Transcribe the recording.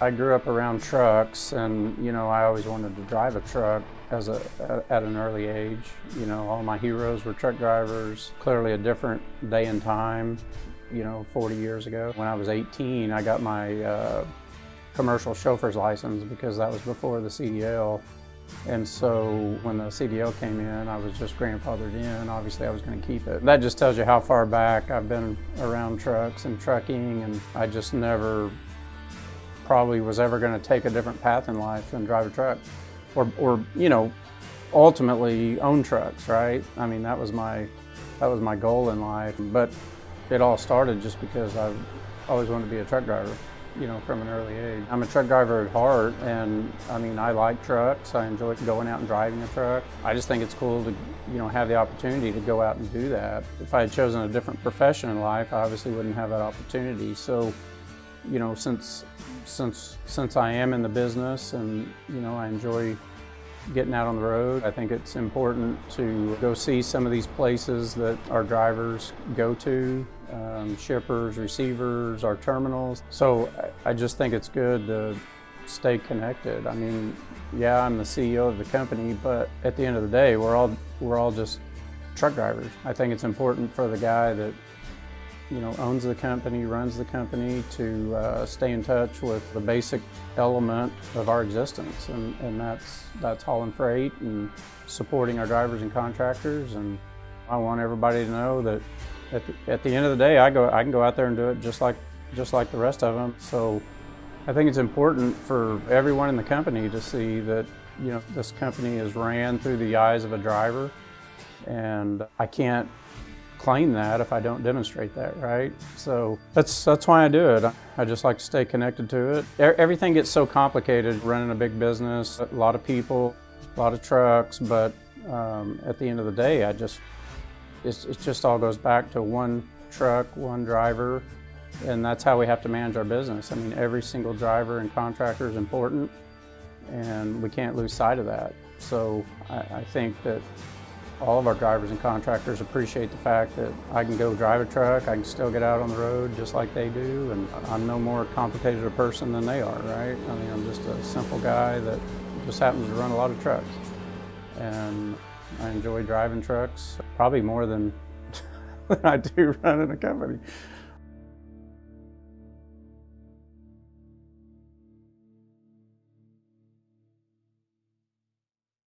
I grew up around trucks and, you know, I always wanted to drive a truck as a, at an early age. You know, all my heroes were truck drivers. Clearly a different day and time, you know, 40 years ago. When I was 18, I got my uh, commercial chauffeur's license because that was before the CDL. And so when the CDL came in, I was just grandfathered in. Obviously, I was going to keep it. That just tells you how far back I've been around trucks and trucking, and I just never probably was ever going to take a different path in life than drive a truck or, or you know ultimately own trucks right? I mean that was my that was my goal in life but it all started just because i always wanted to be a truck driver you know from an early age. I'm a truck driver at heart and i mean i like trucks. I enjoy going out and driving a truck. I just think it's cool to you know have the opportunity to go out and do that. If i had chosen a different profession in life i obviously wouldn't have that opportunity. So you know, since since since I am in the business and you know I enjoy getting out on the road. I think it's important to go see some of these places that our drivers go to, um, shippers, receivers, our terminals. So I just think it's good to stay connected. I mean, yeah, I'm the CEO of the company, but at the end of the day, we're all we're all just truck drivers. I think it's important for the guy that you know, owns the company, runs the company, to uh, stay in touch with the basic element of our existence, and, and that's that's hauling freight and supporting our drivers and contractors. And I want everybody to know that at the, at the end of the day, I go I can go out there and do it just like just like the rest of them. So I think it's important for everyone in the company to see that you know this company is ran through the eyes of a driver, and I can't claim that if I don't demonstrate that, right? So that's that's why I do it. I just like to stay connected to it. Everything gets so complicated running a big business, a lot of people, a lot of trucks, but um, at the end of the day, I just it just all goes back to one truck, one driver, and that's how we have to manage our business. I mean, every single driver and contractor is important, and we can't lose sight of that. So I, I think that all of our drivers and contractors appreciate the fact that I can go drive a truck, I can still get out on the road just like they do, and I'm no more complicated a person than they are, right? I mean, I'm just a simple guy that just happens to run a lot of trucks. And I enjoy driving trucks, probably more than I do running a company.